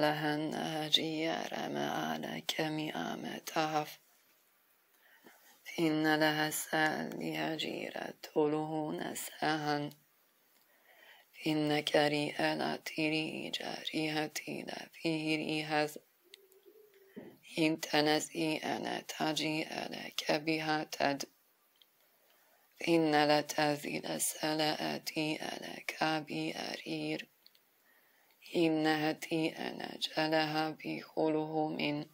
لهن هجير ما على كمي آمتاف إن لها سال هجيرة طوله نسهن إن كري ألا تري جاريهتي لا فيه هز إن تنسي أنا تجي ألا كبها تد إن لتزيد سلاتي ألا كابي أرير إنها تي أنا جلها بخلوه من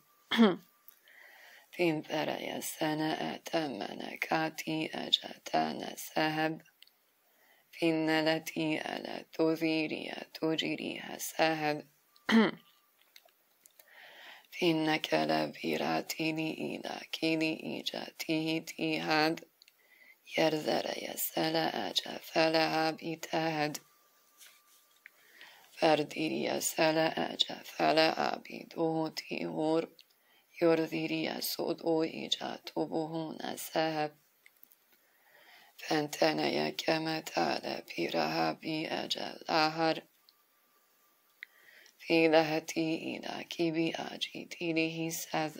فين فري سنة أتمنى كاتي أجتانا سهب. فين التي ألا تثيري تجريها سهب. فإنك لبيراتي لي إلى كيلي إيجاتي تيهاد يرزر يسلا أجا فلها بتهد فرديريا سلا أجا فلا أبيدو تيهور يرذيريا سودو إيجا تبوهون سهب فانتنا كما تعالى بيرها بي أجا لاهر في لهتي إلى كيبي أجي تيليه سذ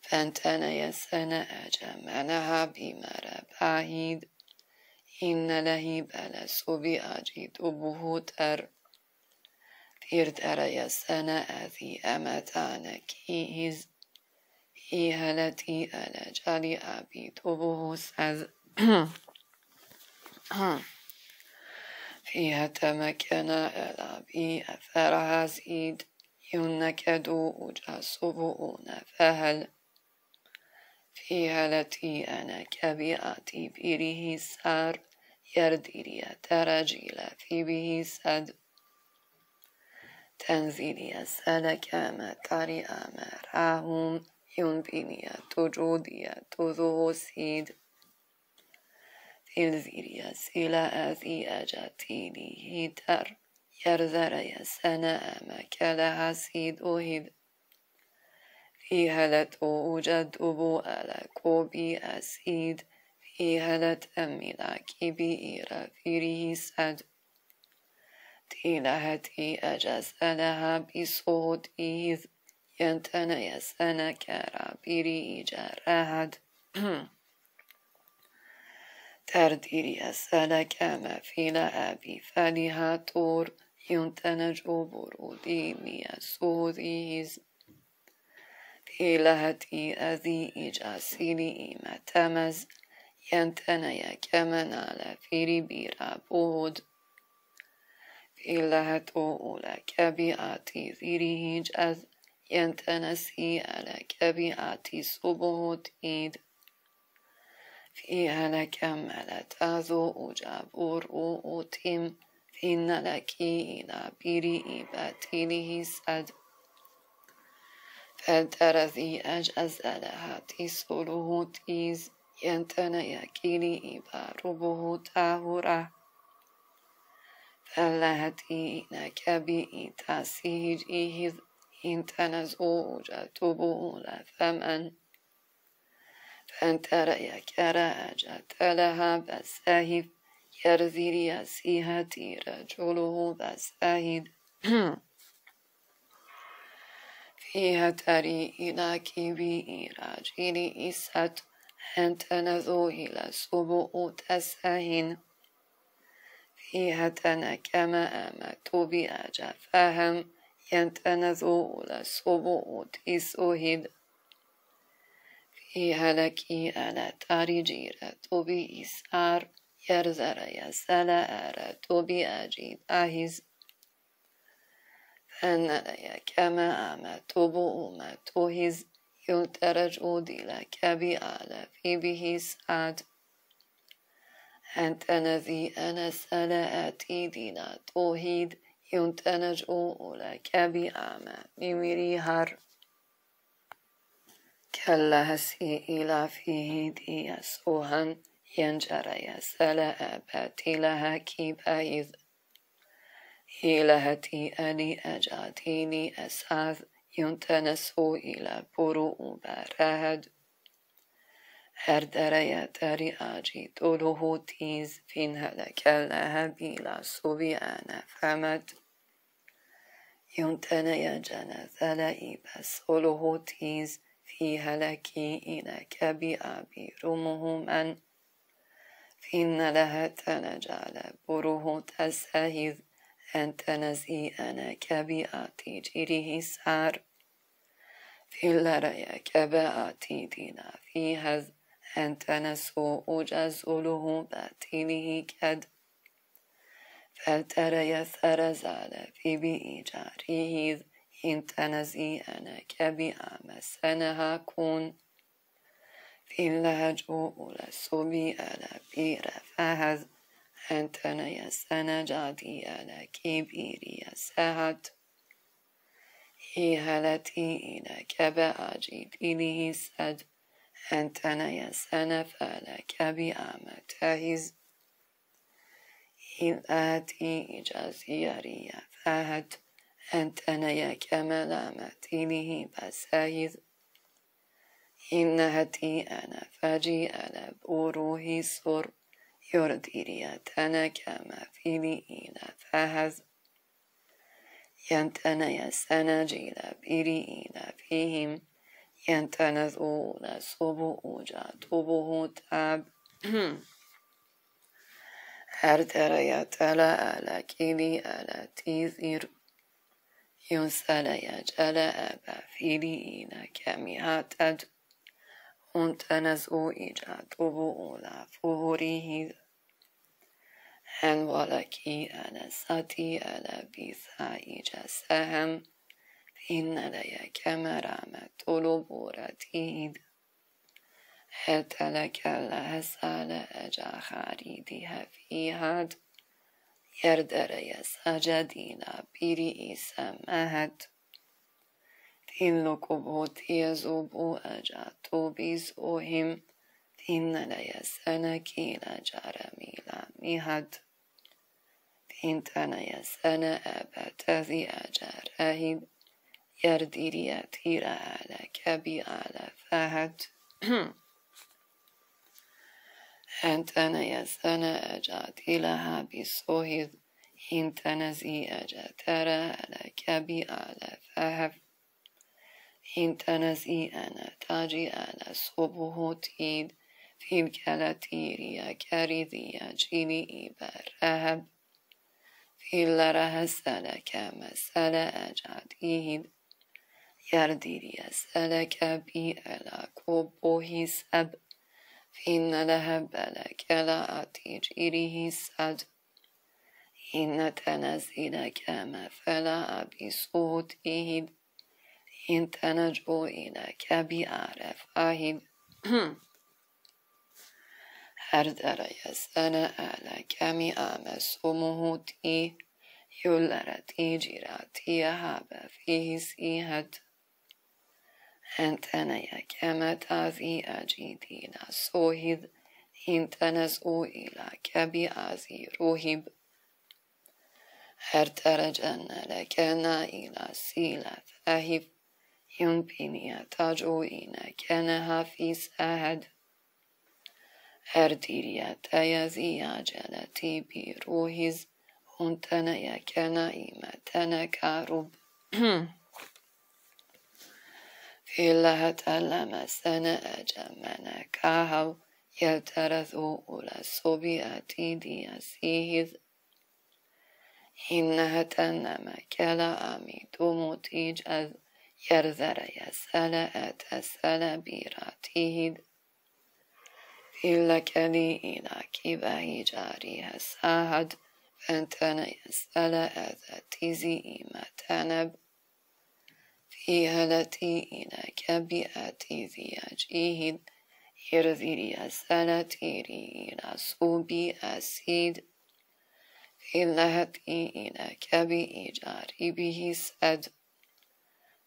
فانتنا يسنا أجا منها بمرا بعيد إن لهي بلا سوبي أجيد بهوتر تيردر يسنا أذي أمتانا كيهز إيهلتي ألا جالي أبي تبوه سز فيها تمكن الأبي أثرها زيد ينكدو أجاسبون فهل. فيها التي أنا كبيئتي بيره سار. يرديري ترجيل في به سد. تنزيلي سلك ما تري أمرهم. ينبيني تجودي تذو سيد. الزيريا سيلا أذي أجاتيني هيتر يرزر يسنا أما كلها سيد أهد. فيها لتوجد أبو ألا كوبي أسيد. فيها لتأملاكي بإيرا فيري سد تيلهتي أجز لها بصوت إذ. ينتنى يسنا كرا بيري جرهد. ترديري أسألك ما في لأبي فلها طور. ينتنج برودي ليسوذيز في لهتي أذي إجاسيلي ما تمز ينتنى كمن على فيري بيرا بود في لهت أولا كبيعتي ذيري جاز ينتنسي على كبيعتي صبوت إيد فيها لك ملت أذو أجابور أوتم فإن لك إلى بيري باتيله سد فالترذي أجأز لها ينتنى يكيلي إباربه تاهرة فلهتي نكبي تاسيج إذ إن زوجة تبول فمن فانترى يكرا أجت لها بساهب يرزيري يسيهتي رجله بساهد فيها تري إلى كيبي راجلي إسات. أنت نذو إلى سبوء تسهن فيها تنكما أمت بأجفهم ينتنذو إلى سبوء تسهد فيها لك أنا تاري جيرة بي إسار يرزر يسلا أرى بي أجيب أهز فأنا كما أما تبو ما يلترج أودي لك بأعلى في به سعد أنت نذي أنا سلاءتي دينا توهيد ينتنج لك بأعمى ميري هر كلا هسي إلى فيه دي يسوهن ينجر يسلا باتي لها كيبايذ هيلهتي أني أجاتيني أساذ ينتنسو إلى برو برهد هر دريا تري آجي طوله تيز فين هلك لها بلا سوبي أنا فمت ينتني جنة ثلئي بسوله تيز فيها لكي إنك بأبي رمه من فإن لها تنجال بروه تسهيذ أنت نزي أنا كبياتي جيره سار. في اللريا كباتي دينا في هذ أنت نسو أجزله باتيله كد. فلترى ثرزال في بإيجاره إن تنزي أنا كبأمس أنا هكون في اللهجو لسوبي ألا بير فهذ أنتنا يسنا جادي ألا كبيري هي هلتي إلى كبا أجيد إليه سد أنتنا يسنا فلا كبي أمتهز إلاتي إجازي فهد. أنتنا يا كمال أمتينه بسهز إنهتي أنا فجي أنا بروحي صر يرديري أتنا كما فيني إنا فهز. جيلا بيري إنا فيهم. صبو أوجا طبوه تاب. هر ترى يتلا ألا كيلي ألا تيزير ينسلا يجلا أبا فيلي إنا كمي هاتد untanazó ijátóbó olá fuhorihi en valaki هالوالكي على ساتي على بيسائي جسهم إن ليك مرامة لبورتيد هل تلك الأسال أجا خاريدها فيها يردر يسجدين برئيس مهد تنلك بوتيزو بو أجا توبيزوهم ohim tinneleje szene kéne jaramila mihad. Tinteneje szene ebe tezi ajarahib yerdirie tira ale kebi ale fehet. Enteneje szene ajat ilaha bisohid hintenezi ajatere ale kebi ale fehet. Hintenezi ene taji ene sobuhotid ತಿನ್ಕಲತೀರಿಯ ಕರಿದಿಯ ಚಿನಿಯ ಬರಹಬ್ ತಿಲ್ಲರಹ ಸಲಕ ಮಸಲ ಅಜಾದೀನ್ يرديري أسألك بي ألا كوبوهي سب. فإن لهب لك لا أتجيره سد إن تنزلك مثل أبي صوته إن تنجو کبی بأعرف أهد هر درای سنه اله کمی آمس و مهوتی یولرتی جیراتی هبه فیه سیهد انتنه یکمت ازی اجیدینا سوهید انتنز أو ایلک بی ازی روحیب هر درجن لکنا ایلا سیلت اهیب ينبيني. تاجوين كان هافيس أحد هرديريا جلتي بروهز هنتنا يكنا إيمتنا كاروب في الله تلما سنة أجمنا كاهو يلترثو أولى صبياتي دياسيهز إنها تنما كلا أمي دوموتيج أذ يرذر يسأل أتسأل براتيد إلا لي إلى كبه جاري ساهد فانتنا يسأل أذاتيزي إما تنب في هلتي ذي أجيهد يرذر يسأل تيري إلى صوبي أسيد في لهتي إلى كبئ جاري به سد.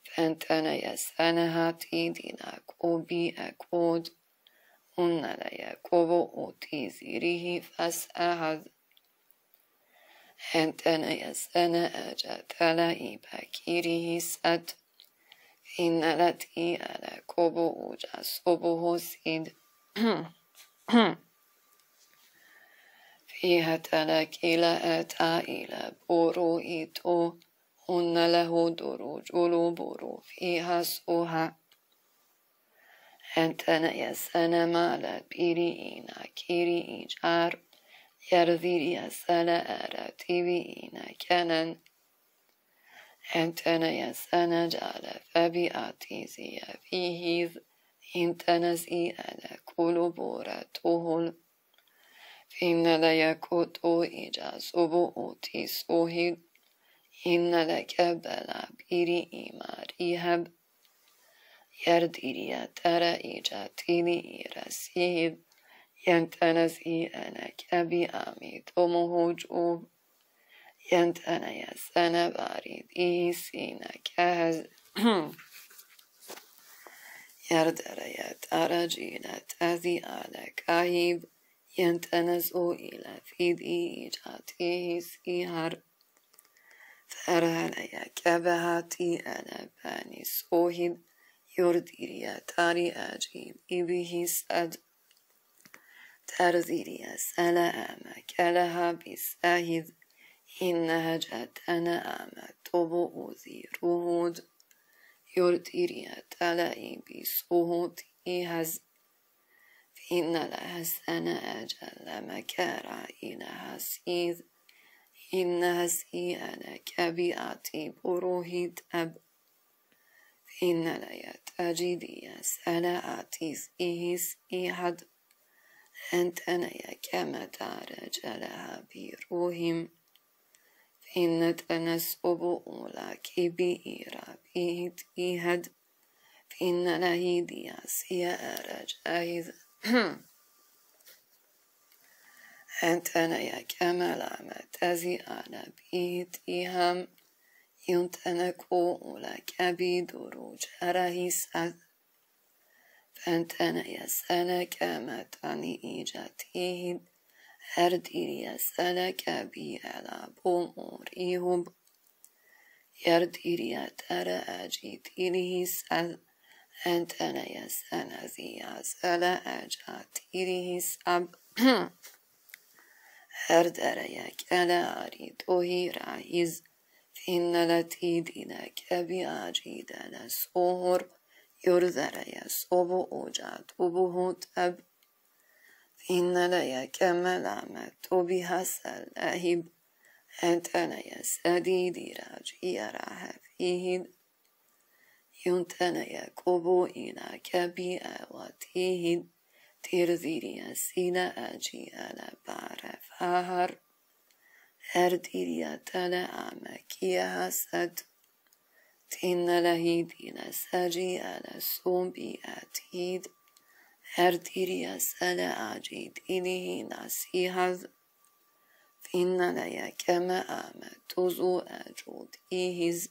فانتنا يسانها تيدنا كوبي أكود هن يكوبو أوتي زيره فاسأهد هنتنا يسانا أجاتلا إباكيره سد إن لتي على كوبو أوجا صوبه سيد فيها تلك إلى أتا إلى بورو إيتو هن له دروج أولو فيها سوها أنتنا يسنا مالا بيرينا كيري إيجار يرذيري يسنا أرى تيبينا كنن أنتنا يسنا جالا فبيأتي زي فيه إنتنا زي أنا كل بورا تهل فإن لا يكوتو إجاز أبوتي سوهد إن لك بلا بيري إيماري هب يرديريا ترى إيجاتيني رسيب ينتنزي أنا كبي أميد ومهوجوب ينتنا يسنا باريد إيسينا كهز يردريا ترى جينا تذي على كايب ينتنزو إلى فيد إيجاتيه سيهر فرهليا كبهاتي أنا باني سوهد يرديريا تاري أجيب إبه سد ترزيريا سلام كلها بساهد إنها جاتنا أما توبو أوزي روهود يرديريا تلاي بسوهود إيهز فإن لها سنة أجل. مكارا. إلها سيذ. إنها سيئنا كبيعتي بروهيد أب. إن لا يتجدي سلاعتي إيس إيهد. أنتنا كما تعرج لها بروهم فإن تنسب لك بإيرا بيت إيهد. فإن لهيدي سيارج أيضا أنتنا يا كمال تزي أنا بيت إيهم. ينتنكو لك بدروج رهيسات فانتنا يسألك ما تعني إيجاتيه هردير يسألك بي على بوموريهم يردير يترى أجيتيره سل أنتنا يسأل ذي يسأل أجاتيره سب هردر يكلا أريد رايز فإن لتيدنا كبياجيد لسور يرذر يصوب أوجات أبوه تب فإن لا يكمل عمت بها سلاهب أنتنا يسديد راجي يراها فيه ينتنا يكوبو إلى كبي أواتيه ترذيري السينا أجي على بعرف تين لهيدين سجي على سومبي أتيد. هرديريا سلا أجيد إليه نسيهز فإن لا كما أما تزو أجود إيهز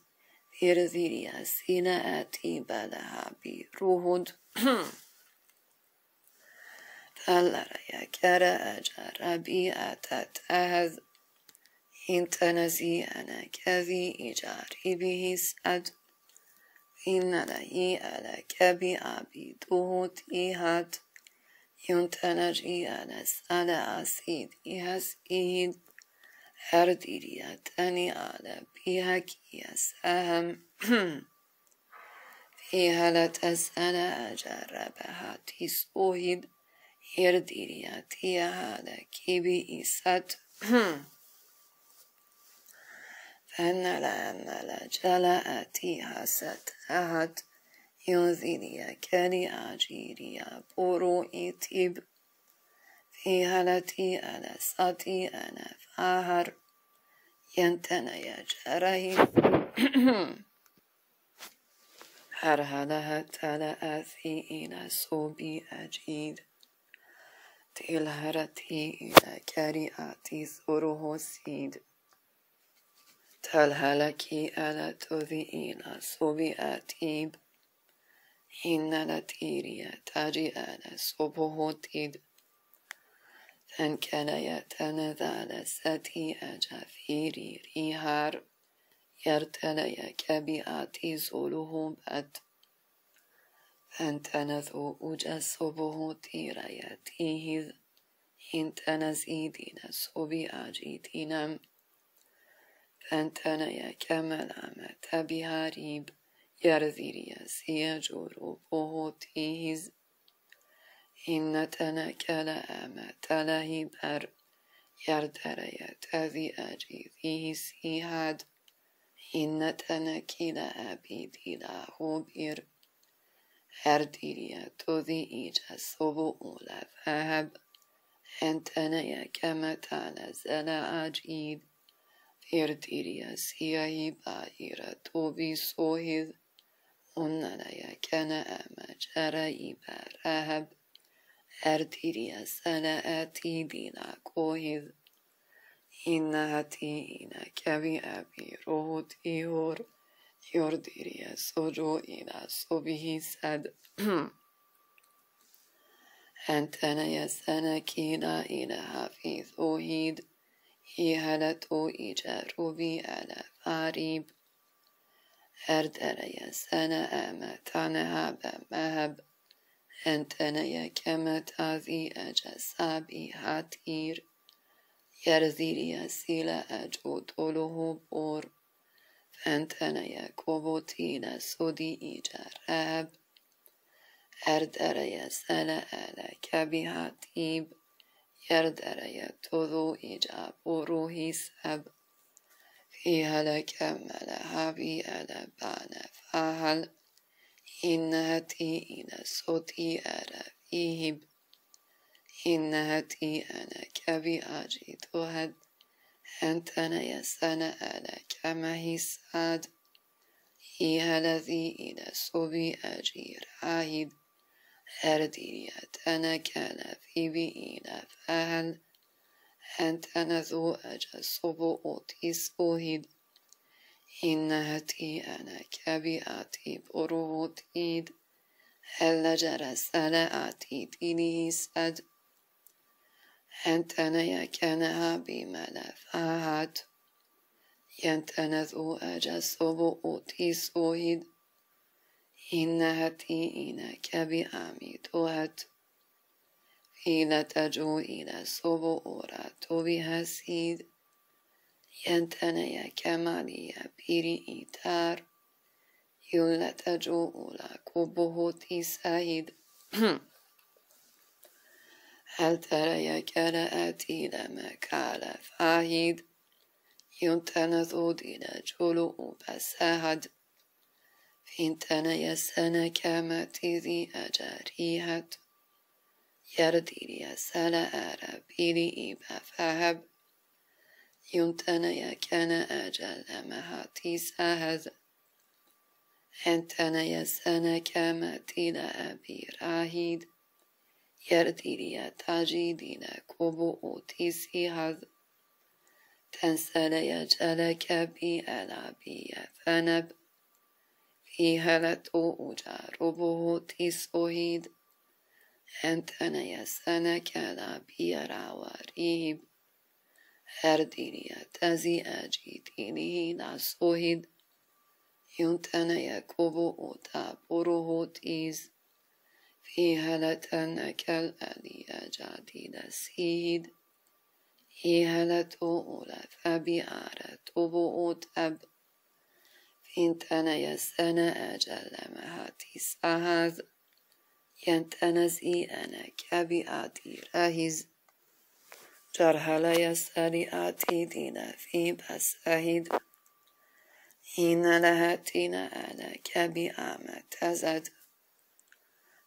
هرديريا سينا أتي بلها بروهد فالريا كرا أجر بيئة تهز إن تنزي أنا كذي إجاري به سد إن لهي على كبي عبيده تيهات ينتنجي أنا سالا أسيد إهس إيد هرديريتني على بها كيسهم فيها لتسأل أجربها تسوهد يرديريتي هذا كيبي إسات فأن لأن جلاءتي هست أهد ينذري كري أجيريا برو إتيب. في هلتي ساتي أنا فاهر يجري هر هلها تلا أثي إلى صوبي أجيد. تلهرتي إلى كرياتي ثره سيد. تلهلكي ألا تذيئنا صبي أتيب إن لتيريا تاجي أنا صبه تيد تن كان يتنذال ستي أجافيري ريهار يرتلي كبياتي زوله بد فانتنذو أجسبه تيرياتيه إن تنزيدين صبي أجيتينم فانتنيا كملامة بهاريب يرذيريا سيجورو بوهوتيز إنتنا كلامة تلهي بر يردريا تذي أجي ذي سيهاد. إنتنا كلا أبيدي لا هوبير هرديريا تذي إيجا صبو أولا فهب. أنتنا إرت إرياس إياهي با إرت أوبي سوهيد أننا يا كان أماج أرى إبا رهب إرت إرياس أنا أتي دينا كوهيد إن هاتي إنا كبي أبي روهد إيهور يور إرياس أجو إنا صبيهي سد أنت أنا يا سنة كينا إنا حفيظ أوهيد ina kavi abi rohut ihor Yordiria sojo ina sobihi sad Antanaya sana kina ina hafiz ohid hihalatu ijarubi ala farib Erdereye sana emetane mahab Enteneye kemetazi ecesabi hatir Yerziriye sile ecuduluhu bor Fenteneye kovotile sudi ijarab Erdereye sele ele kebihatib يردري تذو إجاب روحي سب. في هلك ملها في ألبان فهل إنهتي إن صوتي أرى فيه إنهتي أنا كبي أجد هد أنت يسنى أنا كما هساد هي الذي إلى صبي أجير عهد هرديريات أنا كان في بيئنا فهل أنت نذو أجسب أوتيس أوهد إنهتي أنا كبيئتي بروتيد هل جرس لآتي ديني سد؟ أنت نيا كان بملفات ينتنذو أجسب أوتيس أوهد إنهتي إنك بأميتوهت إلى تجو إلى صبورات بها سيد ينتني كمالي بيري إيتار يلا تجو إلى كبه تسايد هل ترى يا كرأتي لما كال فاهيد ينتنذود إلى جلو بسهد فإنتنا يسانا كما تيزي أجاريهت يرديري يسالا أرابيري إبا فهب. ينتنا يكان أجل مهاتي سهز أنتنا يسانا كما تيلا أبي راهيد. يرديري تاجيدين كوبو أوتيسي هذ تنسل يجلك بي ألابي فنب. إهالته أجاربه تسوهيد أنتنا يسنك لا بيرا وريب هرديريا تزي أجيتيني ناسوهيد ينتنا يكوبو أتابره تيز في هلتنك الذي أجادي سيد إهالته أولا فبيارته بؤت أب فإنتنا يسنا أجل مهاتي سهز ينتنزي أنا كبياتي رهز جرهلا يسالي آتي دينا في بسهد إن لهاتنا أنا كبي تزد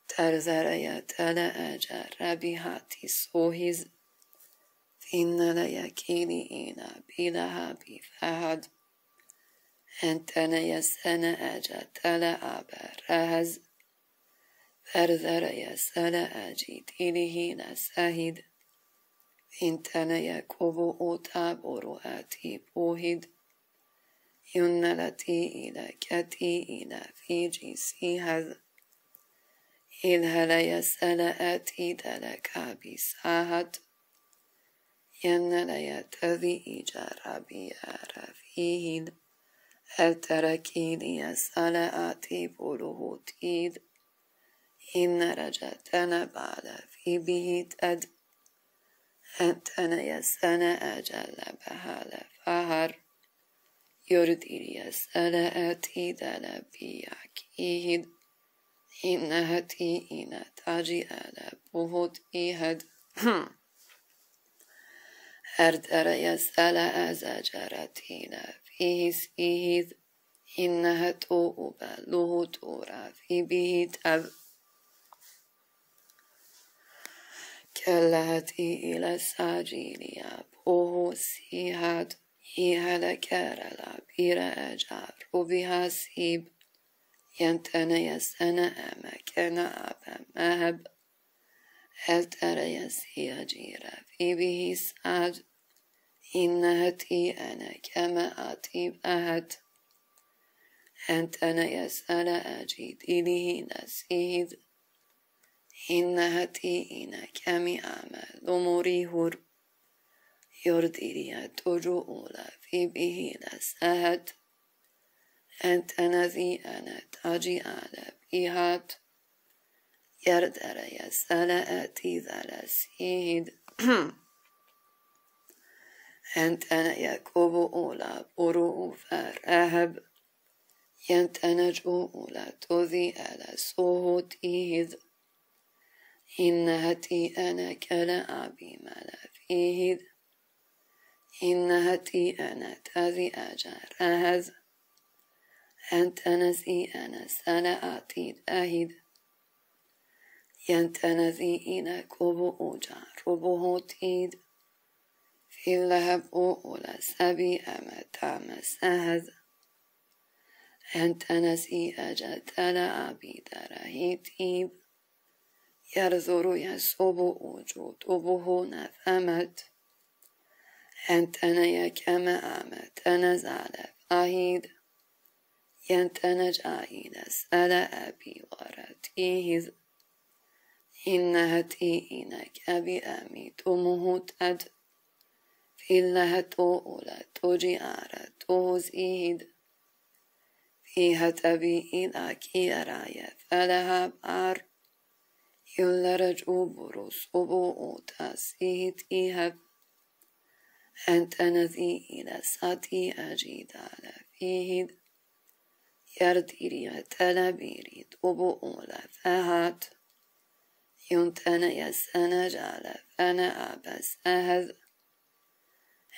ترزر يتلا أجر بهاتي سوهز فإن ليكيني إنا بلها بفهد أنتنا يسنا أجتلا أبرهز فرذر يسلا أجيتيله نسهد إنتنا يكوب أتابر آتي بوهد ينلتي إلى كتي إلى في جيسي هذ. إذ هل يسأل آتي دلك بساهد ين لا يتذي إجار بيار فيه التركين يسأل بروهوتيد إن رجتنا بعد في به تد أنتنا يسنا أجل بهال فهر يرديريس ألا آتي دالا بيعكيد إنها تي إنا تاجي ألا بوهد إيهد أرد أريس ألا أزاجرتينا فيه سيهد إنها توبا له تورا في به تب كلاتي إلى ساجيليا بوهو سيهد إيهالا كارلا بيرا أجار وبها سيب ينتنى يسنى أما كان أبا مهب هل ترى يسي جيرا في به سعد إنها أنا كما أتيب أهد أنت أنا يسأل أجيد إليه نسيد. إنها تي إنا كمي أعمل أموري هر. يرديريا تجوء في به نسهد أنت نذي أنا تاجي على بيهات يردر يسأل أتي ذا سيد أنت أنا يكوب أولى برو فرهب ينتنج أولى تذي على صوت إذ إنها تي أنا كلا أبي ملا فيه إنها تي أنا تذي أجر أهذ أنت نزي أنا سلا أتيد أهد ينتنزي إنا كوبو أجار ربوه تيد اللهب أولا سبي أما تامس أهد أنت نسي أجت لا أبي درهي تيب يرزر يسوب وجود أبوه نفمت. أنت نيا كما أمت نزال أهيد ينتنج آينس ألا أبي ورتيهز إنها تيئنك أبي أمي تمهت أد في الله تؤلا تجي آرا توز إيد فيها تبي إلى كي أرايا فلها بأر أبرس أبو تاسيت إيهب أنت نذي إلى ساتي أجيد على فيه يرديري أبو أولا فهات ينتنا يسنا جالا فانا أبس أهذ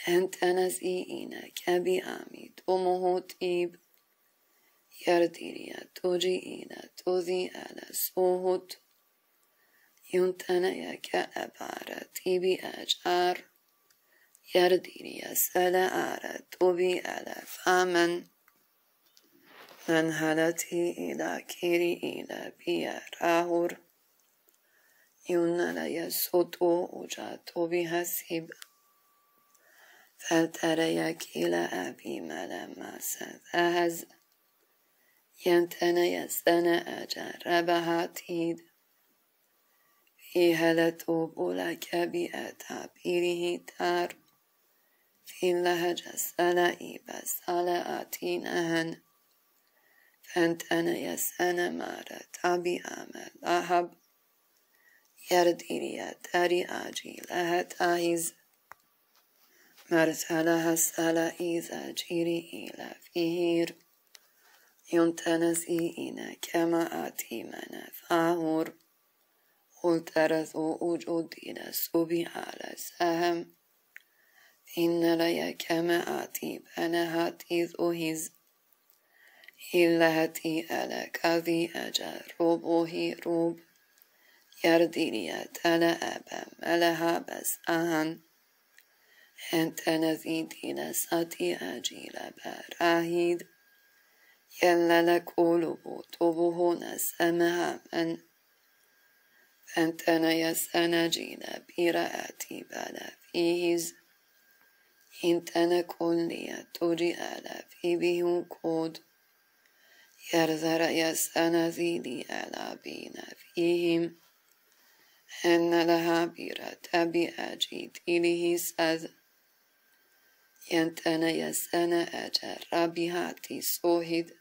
أنت نزيئنا كبي أميد أمه تيب يرديري تجيئنا تذي على سوهد ينتنا يك أبارة تيبي أجار يرديري سلا آرة تبي على فامن من هلتي إلى كيري إلى بيا راهور يوننا يسوتو وجاتو فلتريك إلى أبي ملما سذهز ينتنا يستنا أجربها تيد فيها لتوب لك بأتابيره تار في اللهج السلائي بس على آتينهن فأنت أنا يسأنا مارا تابي آمل أهب. يرديريا تاري آجي لها تاهيز مرسلها السلا إذا جيري إلى فيهير ينتنسي إنا كما آتي من فاهور قلت رثو وجودنا سبي على سهم إن لي كما آتي بنهاتي ذوهز إلا هتي ألا كذي أجر روبوهي روب يرديني تلا أبا ملها بس أهن أنت نزيدين ساتي أجيل براهيد. يلا لك قلوب طبوه نسمها من فانتنا يسنجين برأتي بلا فيز انتنا كلية تجي ألا في بيو كود يرزر يسنزيدي ألا بينا فيهم. أن لها بيرة بأجيد إليه سذ ينت أنا يس أنا اجا ربي هاتي صوهد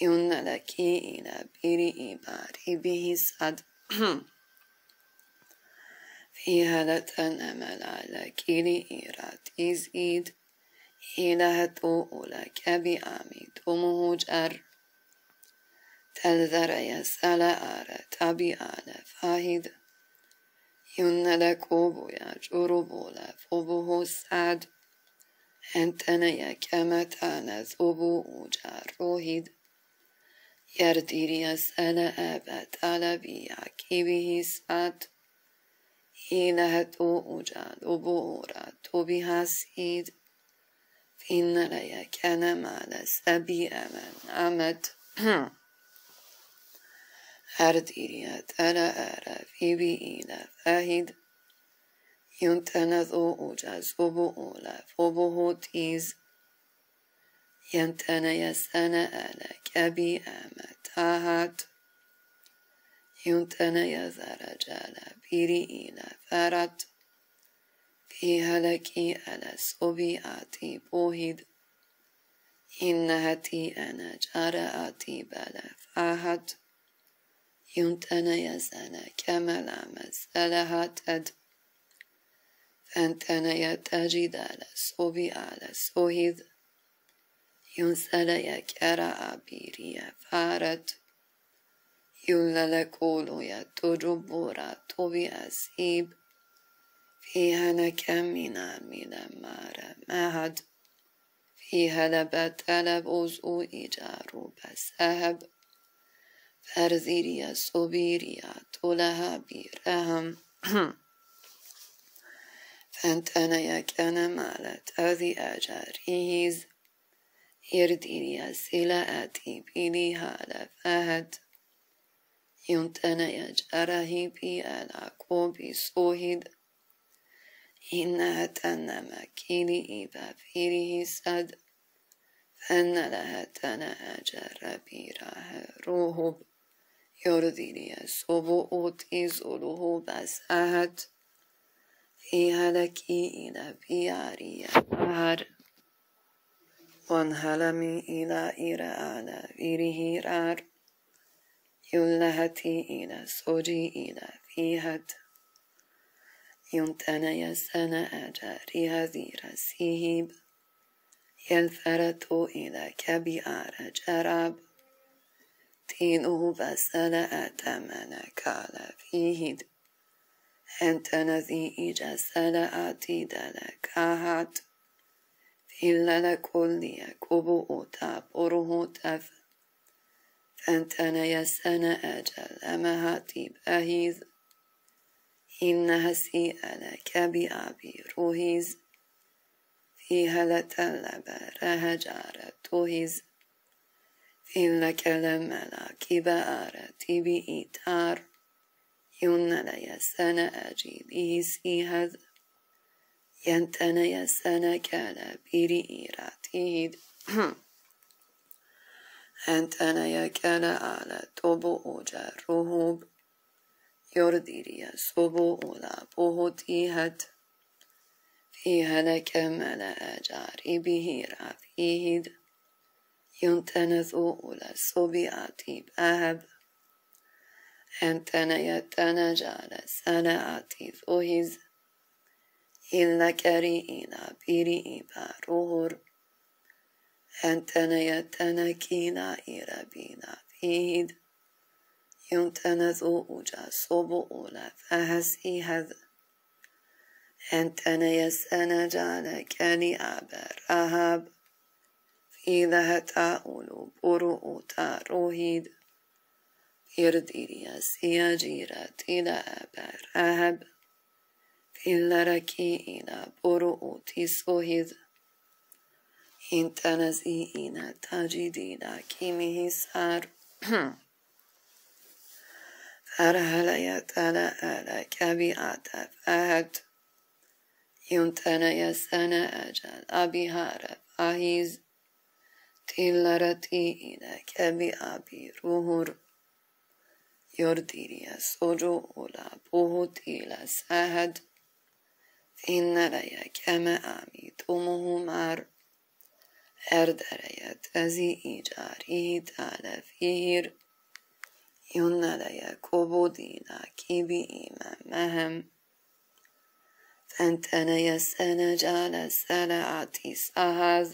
يون لك إينا بيري إباري به سعد في هلا تنمل لك إلي إيرات إزيد إلى هتو أولك أبي آميد أمه جر تلذر يس على آرت أبي آل فاهد يون لك أبو يجر بولف أبوه سعد sad enteneye kemetane zubu uja rohid yerdiriye sele ebet alebiya kibihi sad Ilahetu uja dubura tubi hasid Finneleje kenemale szebi emen amet Erdírje tele ere fibi ile fehid ينتنذو أجازبو أولاف هو تيز ينتنى يسانا ألا كبي أمتاهات ينتنى يزار جالا بيري إلا فارات في هلكي ألا سوبي آتي بوهيد إنهتي أنا جار آتي بلا فاهت ينتنى يسانا آما سالا تدب فانت أنا يا تاجي دالس أو بي آلس أو هيد يونسالا يا كارا عبيري يا فارت يولا كولو يا توجو بورا تو بي أسيب في هنا كامينا ميلا مارا ماهد في هلا بتلب أوزو إيجارو بسهب. فرزيريا صبيريا تولها بيرهم. 哼。فانتنا يكن مالت هذه أجاريز. يرديريا سلاءتي بيليها لفهد ينتنا يجاره بي ألا كوبي صوهد إنها تنم كيلي إذا فيه سد. فإن لها تنا أجر بيراه روحب يرضي لي صبو أوتي زلوه بس أهد. فيها لكي إلى بياري أهر وانهلمي إلى إيرا على فيره رار. يلهتي إلى سوجي إلى فيهت. يمتنى يسنى أجاري هذير سيهب يلفرت إلى كبيار جراب. تينه بسل أتمنى كالا فيهد أنت نذي إجسل أتيد لكاهات إلا لكل يكبو تابره تف فانتنا يسنى أجل أمهاتي بأهيذ إنها سيئلك بأبي روهيز. فيها لتلب رهجارة توهيز. لك لملاك بآرة يون ليسن أجيبه سيهذ ينتن يسن كلا بريراتيد أنتن يكلا على طبو جرهوب يرديريا صبو ولا بوهتيهت فيها لك ملا أجاري به رافيهد ينتنثو ولا صبياتي بأهب أنتنا يتنا جال سنعاتي ذوهز إلا كريئنا بريئي باروهر أنتنا يتنا كينا إربينا فيهد يمتنذ أوجا صبو أولا فهسي هذ أنتنا يسأنا جانا كاني أبر أهاب في ذا تاولو برو روهيد يرديريا سياجيرا تيلا أبر أهب في اللركي إلى برو تيسوهيد إنتنزي إنا تاجدينا كيمي سار أرهل يتنا ألا كبي أتفهد ينتنا يسنا أجل أبي هارب أهيز تلرتي إلى أبي روهر يرديري سجو أولا بوهت إلى سهد فإن لي كما أمي تمه مار أردريت أزي إيجاري تالفير يوناليا كوبودينا كيبي إيما مهم Fentene yesene cale sele atis ahaz.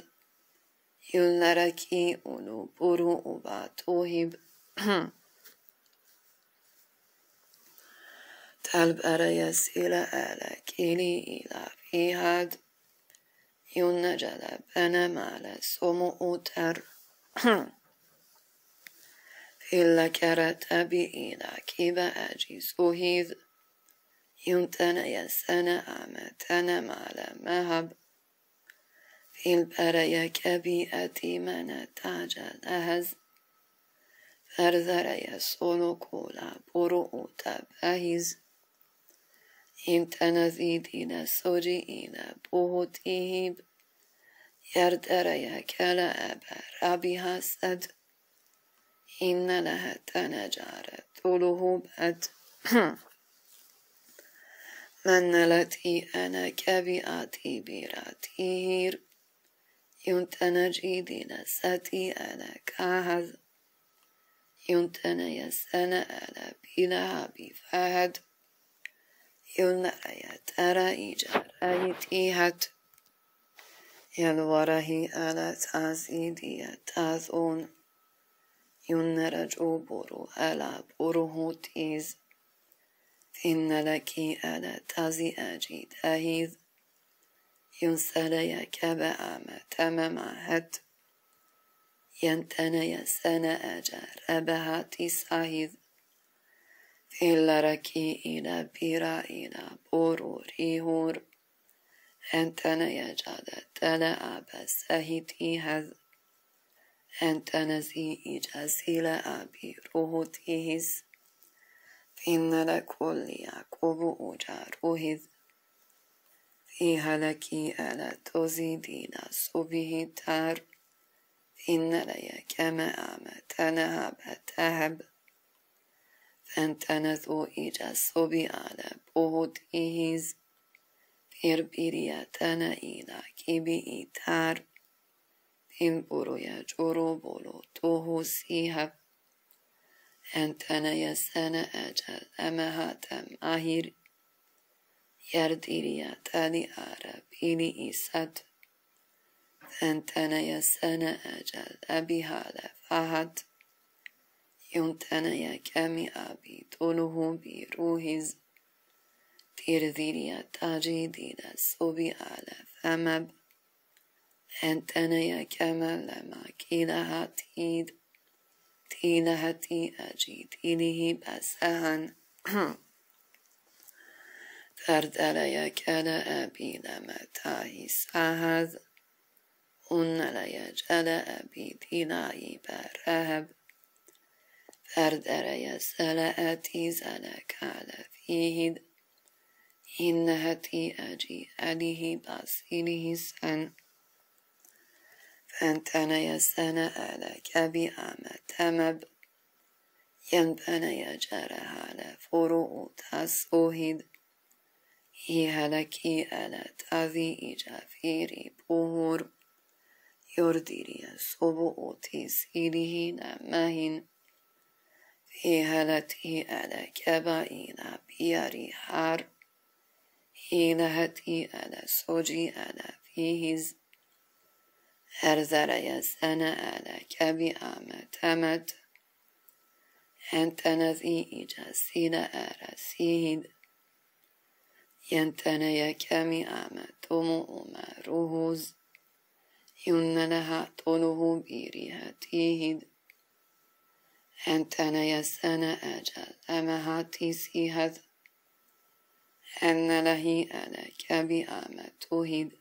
Yullereki ulu buru uba tuhib. Talbere yesile ele kili ila fihad. Yunnecele bene male somu uter. Fille keret ebi ila kibe ecis uhid. Yuntene yesene ametene male mehab. Fil bereye kebi etimene tacel ehez. Ferzereye sonu kula buru uta behiz. Imtene zidine soji intenzidine sorriine bohotihib, érdereje kele ebe rabihaszed, inne lehet tenedzsáre toluhobed. Menneleti ene kevi átibirát ír, juntenedzsidine szeti ene káház, junteneje szene ene bilábi fed, أنا بلا بفهد ينرى ترى إيجار أيتيهت يلوره أنا تازيدي تازون ينرى جوبرو ألا بروهوتيز إن لك ألا تزي أجي تهيذ ينسلي كبأم تممهت ينتني سنة أجر أبهاتي ساهيذ إلا ركي إلى بيرا إلى بورو ريهور أنتنا يجاد تلا أبا سهيتي هذ أنتنا زي إجازيل أبي روهوتيهز إن لكل يعقوب أجاره في هلكي ألا تزيدين صبه تار إن لي كما أمتنا بتهب فانتنثو إجا صبي على بهد إهز فير بيرياتنا إلى كيبي إتار فين برو يجورو بولو توهو سيهب أنتنا يسنا أجل أما هاتم أهير. يرديريا تالي آرا بيلي إيساد فأنتنا يسنا أجل أبي هذا فهد ينتنا يا كامي أبي. طوله بروهز تيرذيريا تاجي دينا صوبي على فمب أنتنا يا كما لما كيلا هاتيد تيلهتي أجي تيله بسهن فردل يكال أبي لما تاهي ساهذ أن ليجل أبي تيلاي برهب. فردل يسل أتي زلك على فيه إنهتي أجي أليه باسيله سن. فانتنا يسنا لك بأما تمب ينبنا يجرها لفروع تسوهد يهلكي ألا تذي إجافيري بوهور يرديري صبو تسيره نمهن. في هلتي ألا كبائن بياري حار هيلهتي ألا سوجي ألا فيهز هرزر يسنى ألا كبي آمتمت أنت نذي إجاسين أرسيد. ينتنى يكامي آمتم أما روهوز ين لها طوله بيريها يسنى أجل. أما هاتي سيهد أن لهي ألا كبي آمتوهد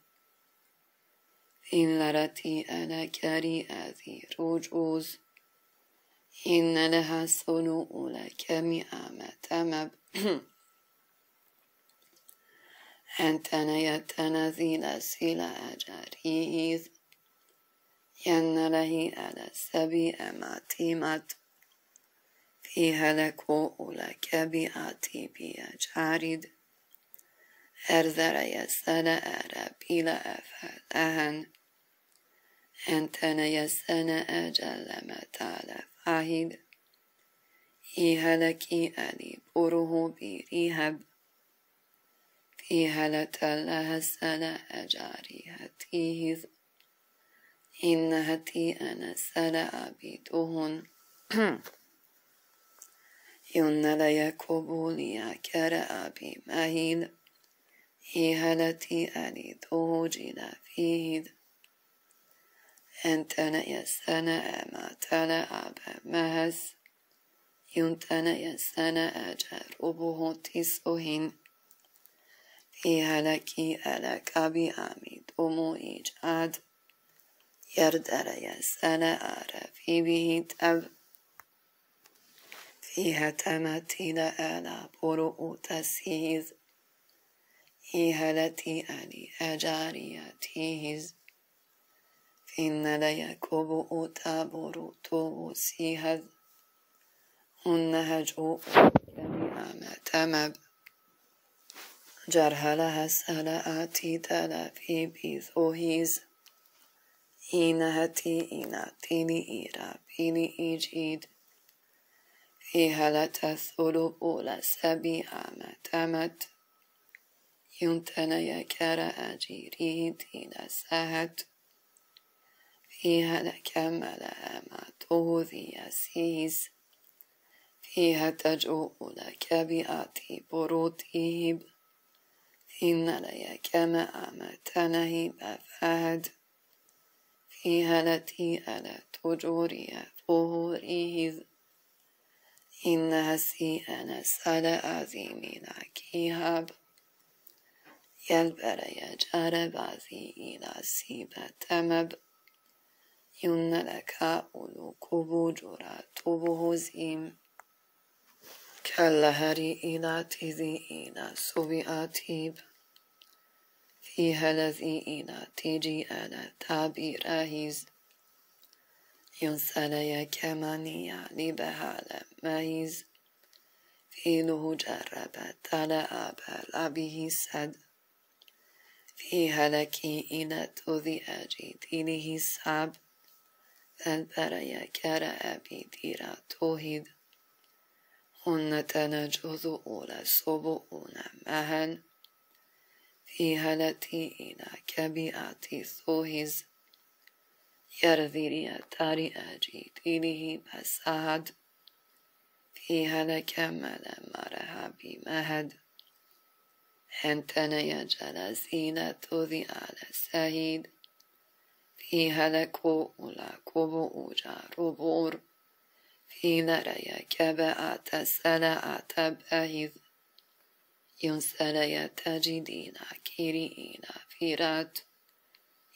إن لرتي أنا كري أذي رجوز. إن لها صنوء لك مئامة مب أنتنا يتنزيل سيلا أجاريز ين له على سبي أماتيمت في هلكو لك بآتي بأجارد أرذر يسال أرابي لأفعل أهن أنتنا يسنا أجل ما تعالى فاهد. إيهلكي ألي بره بريهب في هلة لها سلا أجاريهتيهذ إنهتي أنا سلا أبيتهن يون ليكبولي كر أبي مهيد. إهلتي أني توجنا فيه أنتنا يسنا أما تلا أبا مهز. ينتنا يسنا أجر أبوه تسوهن في هلكي ألك بأمي دومو إيجاد يردر يسنا أرى في به تب. فيها تمتين أنا برؤ تسيز إهلتي أني أجارياتيهز فإن ليكوب أتابر تو سيهذ النهج جميع ما تمب جرها لها سلاءاتي تلا في بيثوهيز إناتيني إيرا بيني إيجيد فيها لتثلب لسبيع ما تمت ينتنا يكار أجيري تينا سهت فيها لكمل ما توذي يسيز فيها تجوء لك بآتي بروتيب. إن ليك ما أمتنه بفهد فيها التي ألا تجوري فهوريذ. إنها سي أنا سلا أزيمين كيهاب يلبر يجار بعضي إلى سيبة تمب يون لك أولو كبو جرا تبو زيم كالهري إلى تذي إلى سوي آتيب فيها الذي إلى تيجي أنا تابي راهيز ينسى كمانيا لبهال مايز فيله جرب تلا أبا لبه سد. في هلكي إلى تذي أجيد إليه ساب البريا كرأ أبي ديرا توهيد هن تنجذ أولى سبؤون مهن في هلتي إلى كبيئتي ثوهز يرذيري تاري أجي تيله بساد في هلك ملا مرها بمهد. هنتنا يجل زينة ذي على سهيد في هلكو أولا كوبو أوجا ربور في نرى كبأت سلاء بأهذ. ينسل تجدين كيريين فيرات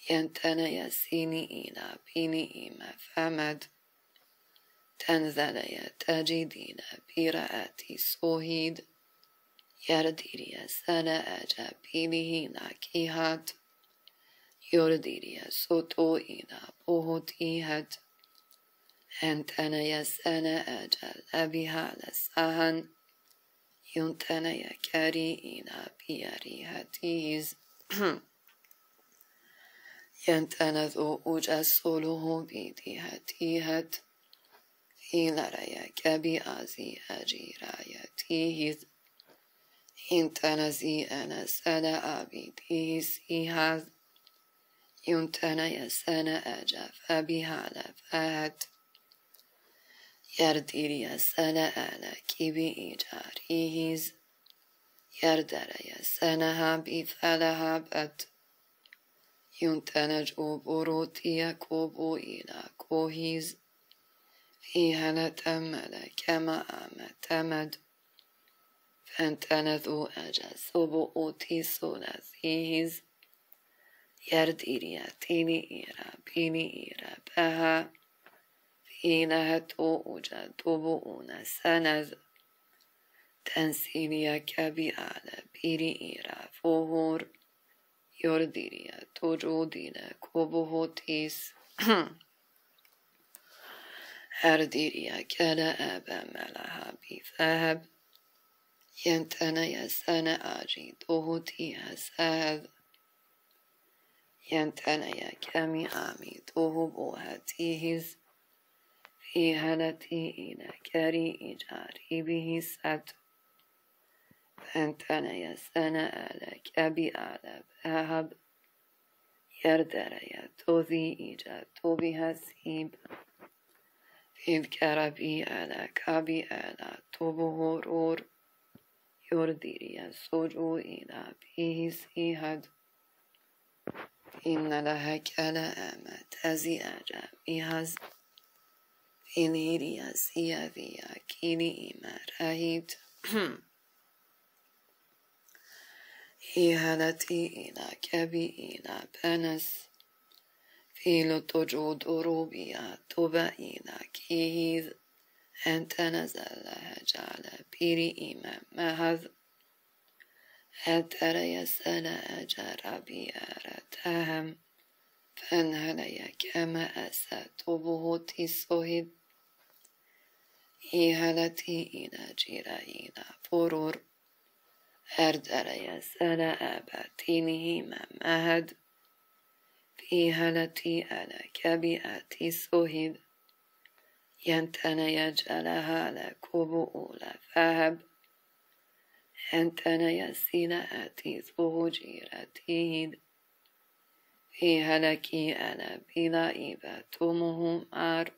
ينتنا يسينيين بينيين فمد. تنزل تجدين برأتي سوهيد. يرديريا سلا أجا بينه ناكيهات. يرديريا سوتو إنا بوهوتيهات أنتنا يسانا أجل أبيها لسهن. ينتنا يكاري إنا بياريهاتيز ينتنا ذو أجا سولوه بيديهاتيهات في لريا كبي أزي أجيراياتيهز ينتنا زي أنا سلا أبيديز إيهاز ينتنا يسانا أجا فبها لفات يرديريا سلا ألا كيبي إيجاريهز يردريا سنها بفلها بت ينتنج أبروتيا كوبو إلى كوهيز فيها نتمل كما أمتمد فانتنذو أجا سبو أوتي سولثيز يرديريا تيني إيرا بيني إيرا بها فينا توجا تبؤون سنذ تنسيليا كبي على بيري إيرا فهور يرديريا توجودينا كوبوهوتيس هرديريا كلا أبا ملها بفهب ينتنا يسانا آجي توهوتيها سهذ ينتنا يا كامي آمي توهبوهاتيهز في هلتي إلى كري إجاري. به سد فانتني سنة لك أبي أعلب أهب. يردري توذي إيجا توبي هسيب إذ كربي ألا كابي ألا توبه رور. يرديري سوجو إلى به سيهد إن لها كلا أما تزي أجا بهز إليريا سيافيا كيني إما رهيبت إهالتي إلى كبي إلى بنس فيلو تجود أوروبيا توبا إلى كيهيذ أنت نزل جعل بيري إمام مهذ أترى يسأل أجر بيارتهم؟ فانهلي كما أسات صهد إهالتي إلى جيرا إلى فرور أردر يسأل أباتينه ممهد في هلتي أنا كبيئتي صهد ينتنى يجعلها لكبؤول فهب. ينتنى يسين أتي جيرتين في هلكي أنا بلا إبا تومهم أر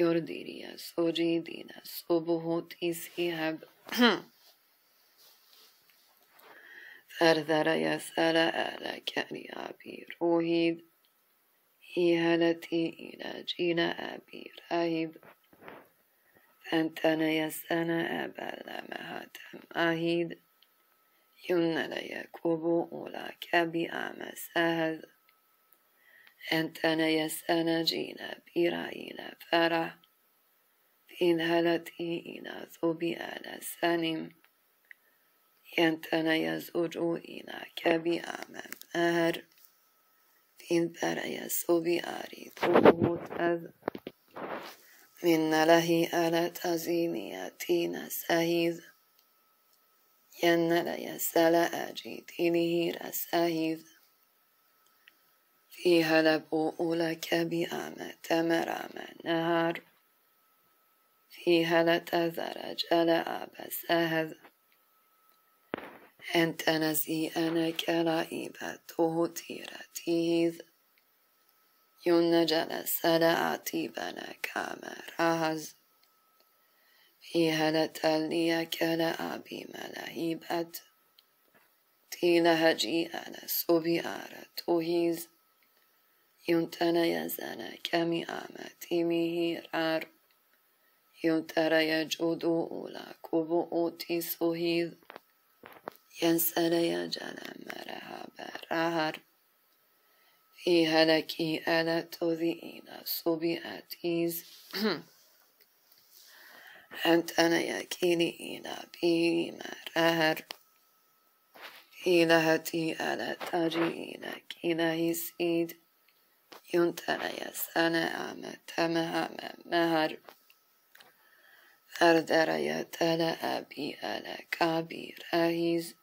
يرديريا سوجيدين صبه تيسيهب فارذر يسأل أهل كأني أبي روهيد هالتي إلى جينا أبي راهب فانتنا يسأنا أبا لما هاتم أهيد يمن ليكوب أولا كبي أمس أهد أنتنا يسأنا جينا برأينا فرح. في هالتي إلى ثوبي على سنم. ينتنا يزوج إلى كبي أمام أهر این برای صبی آری تو از من لهی على تزينياتين سهيد ين لي سلا أجيتينه رسهيد فيها لبؤ لك بأمة مرام نهار فيها لتزرج على أبس أهذ أنت نزي أنا كرائبة تيرتيذ يون جلس لأتي بنا كامراز فيها لتلي كلا أبي ملاهيبت تيلا هجي أنا سوبي آرة توهيز ينتنا يزانا كمي آمتي مهيرار. ينترى يجودو أولا كوبو أوتي سوهيذ ينسلي جلمرها برهر في هلكي ألا تذينا صبيئتيز أنت أنا يكيني إلى بي مرهر في لهتي ألا تجي إلى كينا يسيد ينتنا يسانا أمت مهام مهر. أردر يتلا أبي ألا كبير أهيز.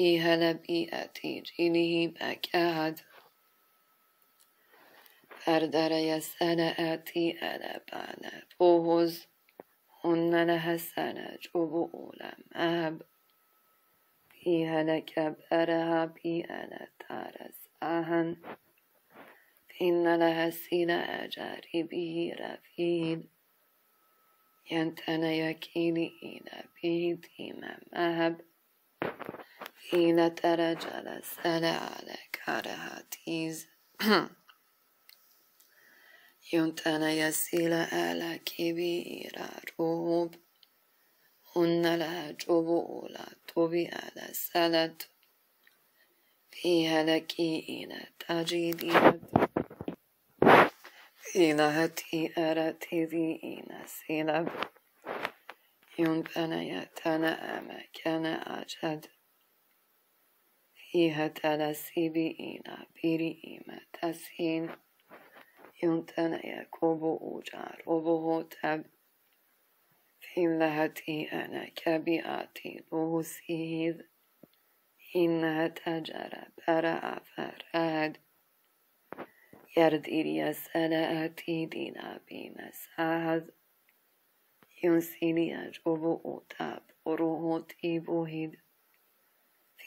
في هلبيئة جيله بكاد فردر يسأل آتي ألبانا فوهز هن لها سنة جبؤولا مهب في هلك برها بي أنا تارس أهن إن لها سين أجاري به رفيد ينتنى يكيني إلى به ديما مهب حين ترجل سل على كرهاتيز يمتن يسيل على كبير روب هن لا جبولا توبي على سلت فيها لكي إلى تجيدي إلى هتي أرتي ذي إلى سيلب ينبنى يتنى أما كان أجد إيهة سبيئنا بريمة تسين ينتنا يكوب أجار وبهوت في لهتي أنا كبيعتي بوسيد إنها تجرى برا فرهد يرد إليا سلاءتي دينا بين سعد ينسيني أجوب أتاب وروه تيبوهد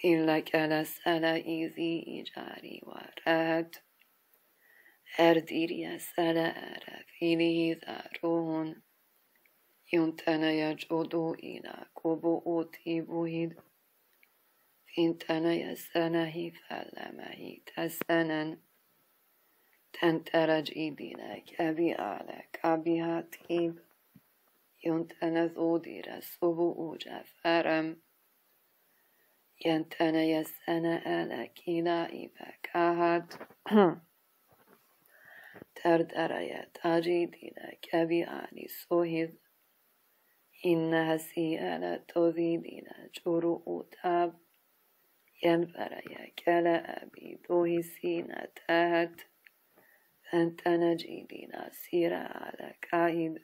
في لك لسلا إيزي إجاري ورهت أرديري سلا أرى فيني ذارون ينتنا يجودو إلى كوبو أوتي بوهيد فينتنا يسنه فلمه تسنن تنترج إيدينا كبي على كبي هاتيب ينتنا ذودير سبو أوجا فرم ينتنا يسنا على كلا إبا كهات تردريا تاجيدينا كبي آني سوهيد إنها سيئة تذيدنا جرؤ تاب. ينبريا كلا أبي دوهي سينا تهت أنت نجيدنا سيرا على كايد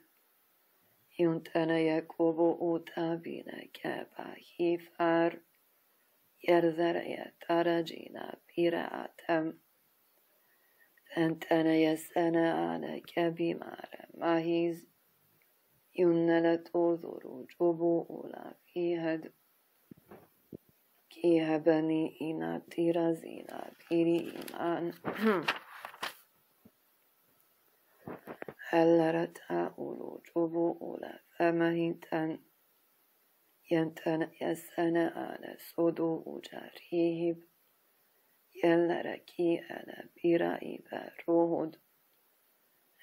ينتنا يكوب أوتابينا كابا هيفار يرزريا ترجينا بيرا أتم أنتنا يسنا على كبيمار ماهيز ينلا توذر جبو أولا في هد كي هبني إنا تيرازينا بيري إيمان هلرتا أولو جبو أولا ينتن يسنا على صدو أجاريهب يلركي على بيرا روهد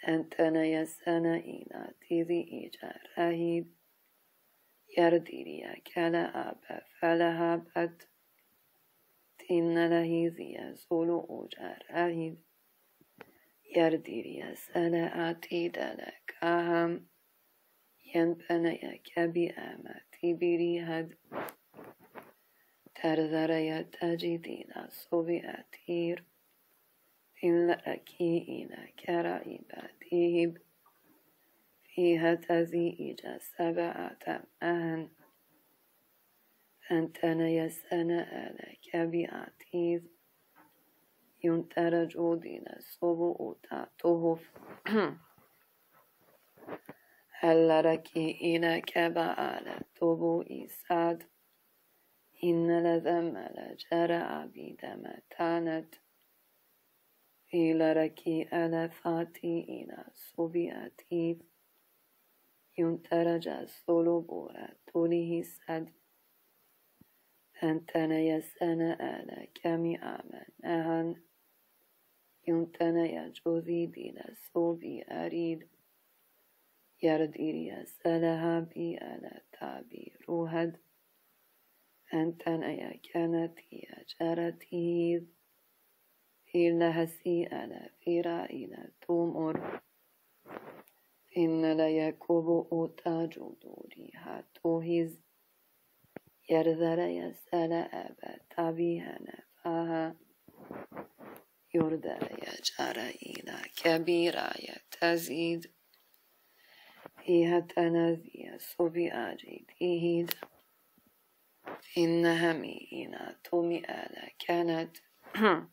أنتنا يسنا إنا تيذي إيجار رهيب يرديريا كلا أبا فلها بد. تين لهيزي زولو أجار رهيب يرديريا سلا آتيد لك أهم. ينبنيا كبي تبيري هد ترذريا تجدين صبي أتير إن أكيئنا كرائب تيب فيها تزيج سبعة أهن فانتنا يسأنا آلك بأتيذ ينترج دين صبو تهف هل ركي إلى كبعال تبو إساد إن لذم لجرى بدم تانت إلى ركي ألفاتي إلى صبياتي ينترج الصلبورة توليه سد فانتنا يسأنا آلا كمي آمن أهن ينتنا يجوذي دين صوبي أريد يرديري سلها بي ألا تابي. روهد أنتنا يا كانت يا جارتي إلا هسي ألا في رائنا تومر إن لا يكوب أوتاج دوري هاتوهز يرذر يسأل أبا تابيها نفاها. يردر يجار إلى كبيرة يتزيد. فيها تنازي صبي أجيد إنها مئنا تومي ألا كانت.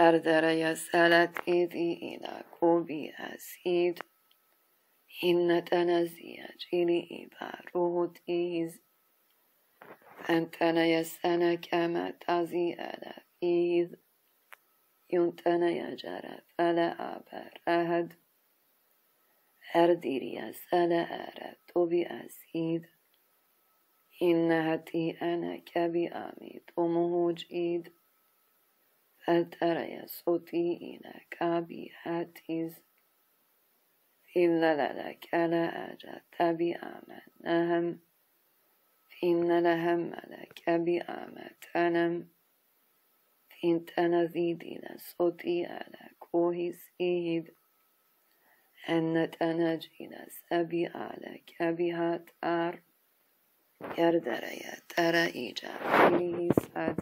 أردر يسألت إذي إلى كوبي أسيد. إن تنزي جيلي إباروه تيز أنتنا يسأنا كما تزي ألا فيذ ينتنا يجرى فلا أبر أهد أرديرياس أنا أردت بأسيد إنهتي أنا كبأميد ومهوج إيد فالتريس أتي إنا كبيهاتيز إلا لك أنا أجت بأمنهم فإن لهم لك بأمتنم فإن تنزيدنا صوتي على كوهس إيد أن تنجين سبي على كبيهات أر. يردر يا ترى سد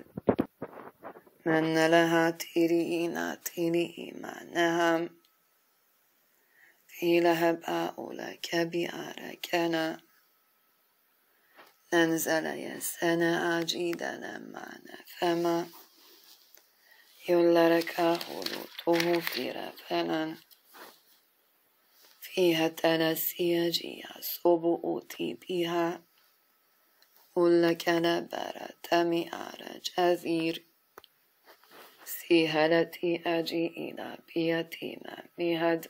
من لها تيرينا تيري إيمانهم في لهب أولى كبيارة كان ننزل يسنا أجيدنا معنا فما يولرك أولو طهو في رفلن فيها تنسي جيا صبو أوتي بها ولا كان برا تمي أرج أذير سيهلتي أجي إلى بيتيما مهد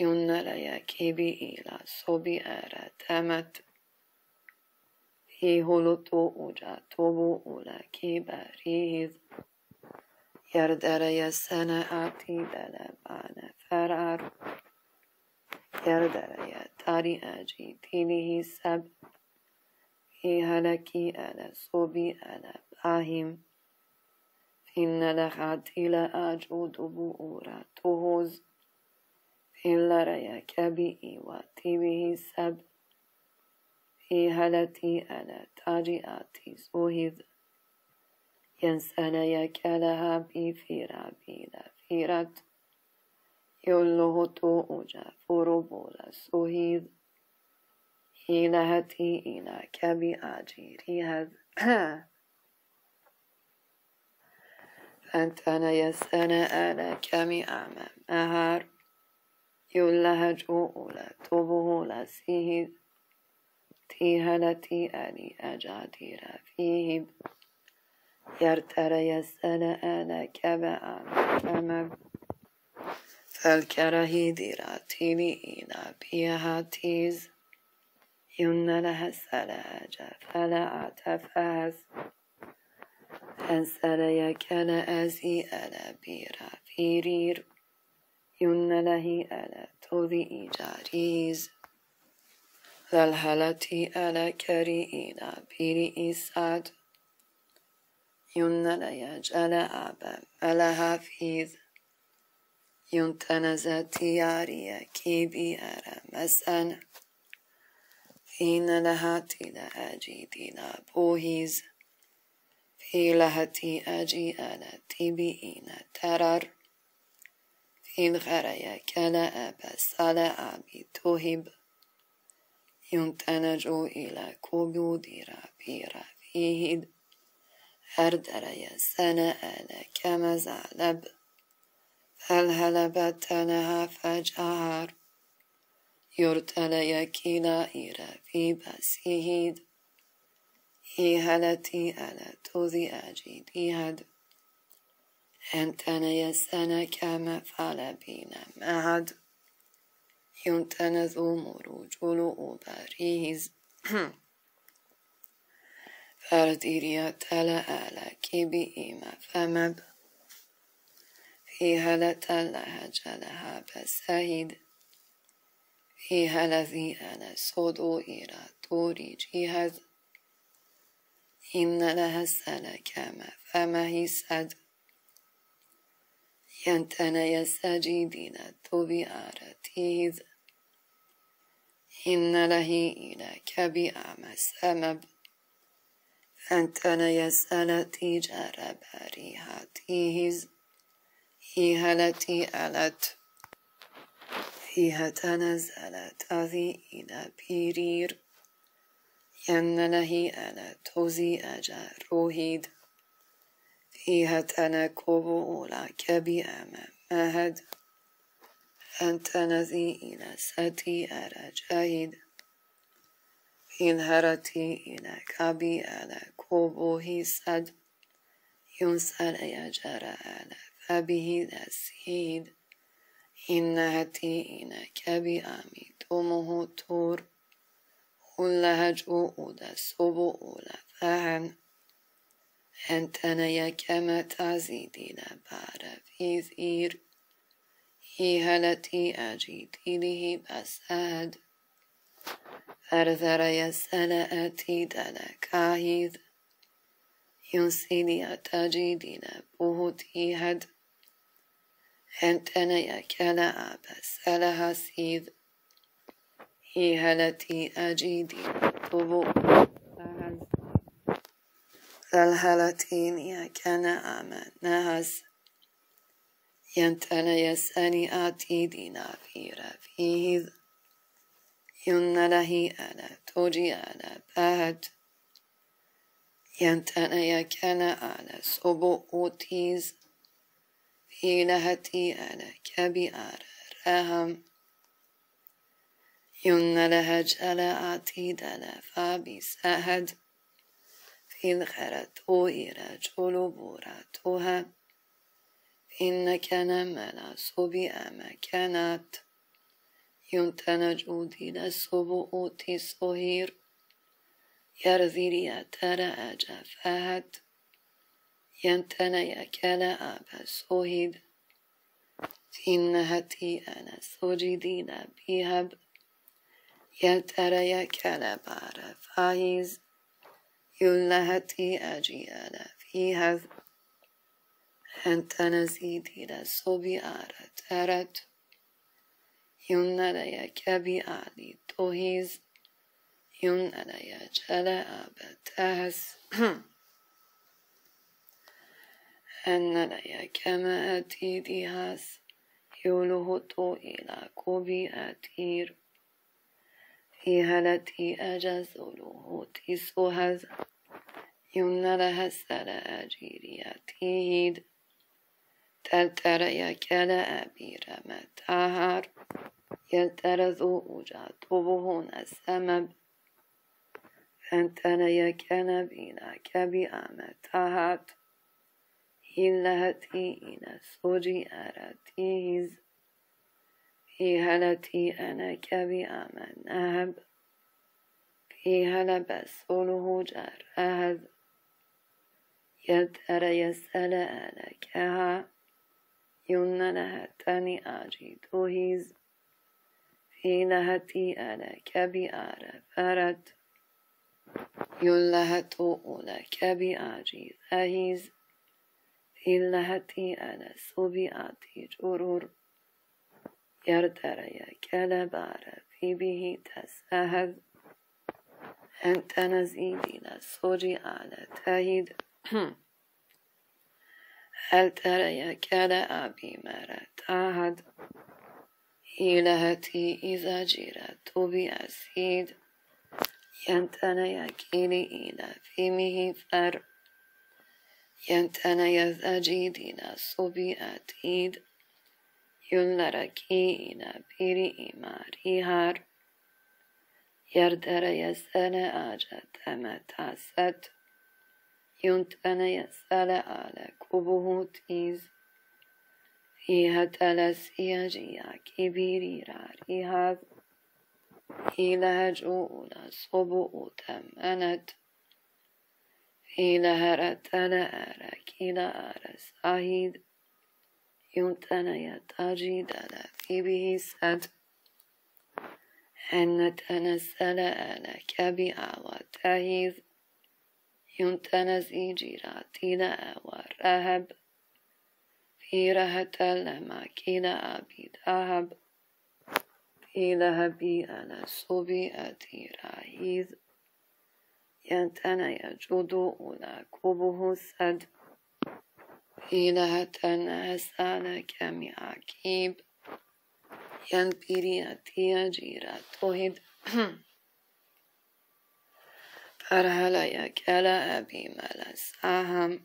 ينرى كيبي إلى صبي أرى تمت هي هلطو أوجا توبو أولا كيباريز يردر يسنة آتي دلبان فرار يردر يتاري أجي تيني سب. هي هلكي ألا صبي ألا باهم إن لخاتي لأجود بؤورا تهوز إلا ريك بي واتي سب. في هلتي أنا تاجئاتي سوهذ ينسانا يكالها بي فيرا بيلا فيرات تو أوجا فروبولا سوهذ إلهتي إلى كبي أجيري هذ فانتنا يسانا أنا كمي أمام أهار يولها جوء توبه لا سيهذ تيهلتي أني أجادير فيه. يرترى يسأل أنا كبا أمام فالكره ديراتيني إلى بيها تيز يون لها سلاجة فلا أتفاز. أنسل يكن أزي ألا بيرا فيرير. يون له ألا توذي إيجاريز للهلتي ألا كري إلى بيري إساد يون يجعل أبا ألا فيذ ينتنزتي ياريا كيبي أرى مسأن فين لهاتي لأجي لا بوهيز. في لهتي أجي أنا تبيين ترر. في الغريا كلا أبا سلا أبي توهب. ينتنجو إلى كبوديرا بيرا فيه هردر سنة أنا كما زعلب فالهلبتنها فجهر يرتل كلا إيرا في بسيهد هي هلتي ألا توذي أجيدي هد أنتنا يسنا كما فعل بينا مهد ينتنذ مرجل أباريز فرديريا تلا آلا كيبي إيما فمب في هلة لها جلها بسهيد في هلذي أنا صدو إيرا توري جيهد إن لها السنة كما فما هي سد ينتنا يسجدين توبي آرتيذ إن له إلى كبي أعمى سمب فانتنا يسأل تجار بريهاتيهز هي هلتي ألت فيها تنزلت هذه إلى بيرير. ين له ألا توزي أجا روهيد. فيها أولا كبي أمام مهد. أنت نذي إلى ستي أرى جاهد في الهرتي إلى كبي ألا كوبه سد ينسل يجرى ألا فبه نسيد إنهتي إلى كبي أمي تومه تور. كلها جؤود سبؤول فهن أنتنا يا كما تعزيدين بار في ذير هي هلتي أجيدي له بساد فرذر يسأل أتيد كاهيد ينسيني أتجيدين بهتي هد أنتنا يا كلا أبس لها سيد هي هلتي أجيدي طبو ذلهلتين كان آمن نهز. ينتن يسأني آتي دينا في رفيذ ين له أنا توجي أنا بهد ينتن يكن أنا سبو أوتيز في لهتي أنا كبي أرى رهم يون لها جلا عتيدة فابي سهد في الخرت وإيرا جولو بورا توها إنك نملا صبي أما كانت ينتنا جودي لسبو أوتي صهير يرذيري ترى أجا فهد. ينتنا يكلا أبا صهيد إنهتي أنا سجدين بيهب يلترى يكلا بار فايز. يلهتي أجي أنا فيها أنت نزيدي لسبي أرت ينرى كبي علي توهيز. ينرى جلا أبتهس أنرى كما أتيدي هاس يوله تو إلى كوبي أتير في هلتي أجزله تسوهز ينرى هسر أجيري أتيد تلترى كلا أبير متاهر يلترذ أجاطبهن السمب. فانتنا يكن بنا كبأمتهات هلتي إن سوجي أرتيز في هلتي أنا كبأمن نهب في هلب سوله جر أهذ يلترى يسأل ألكها ينلها تاني آجي توهيز في لهتي أنا كبئار فرد يلهتو أولا كبئاجي ذهيز في لهتي أنا سبئاتي جرور. يردري كلبار في به تسهد أنت نزيدي لسوجي على تهيد. هل ترى كلا أبي مرتاهد إلهتي إذا جرت بأسيد. ينتنى يكيني إلى فيمه فر ينتنى يذجيدنا صبي أتيد يلركي إلى بيري إماري هار يردر يسأل آجت متاست ينتنى يسأل على كبه تيز فيها تلسيا جيا كبيري راري هذ هيلا جولا صبو تمنت هيلا هرتنا أركيلا أرس أهيد يمتنا يتاجي دلا في به سد. أن تنسل أنا كبيعة وتهيذ يمتنا زيجيراتي لا ورهب في رهت لما كلا أبي ذهب في لهبي أنا صبي أتي راهيذ ينتنى يجود أولا كوبه سد في لهتنا أسانا كمي عكيب ينبيري أتي أجيرا توهد فرهلا يكلا أبي ملس أهم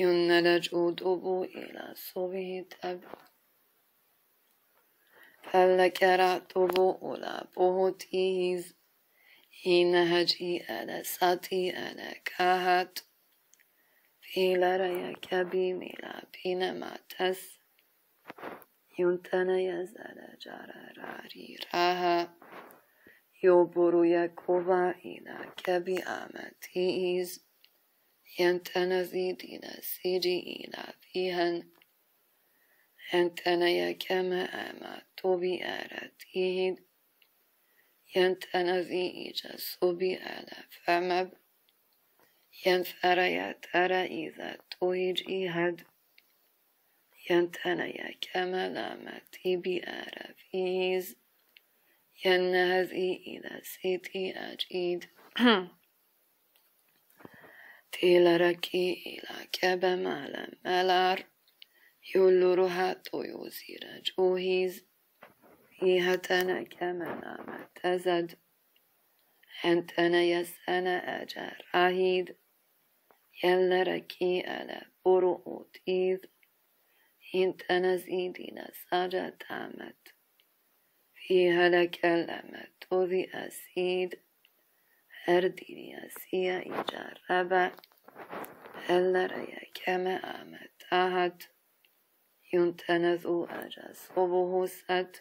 ينلج أدوبو إلى صبه تب فلكراتبو أولى بوهتيز هنهجي أنا ساتي أنا كاهت في لريا كبي ميلا بينما تس. ينتنا يزال جراراري راها. يوبرو يكوبا إلى كبي آمتيز ينتنزي سيجي إلى فيهن ينتنيا كما أما توبي آراتيهد ينتنزي إيجا صوبي على فمب ينفريا ترى إذا تويج إيهد ينتنيا كما لما تيبي آرافيز ينهزي إلى سيتي أجيد تيلركي إلى كبا مالا ملار يولورها تويوزيرا جوهيز فيها تنا كما نام تزد هنتنا يسانا أجر راهيد يلركي على برؤوتيذ هنتنا زيدنا ساجا تامت فيها لكلمت ذي أسيد أردي أسيا إجاربا هل رأي كما آمت أهد ينتنذ أجاس وبهوست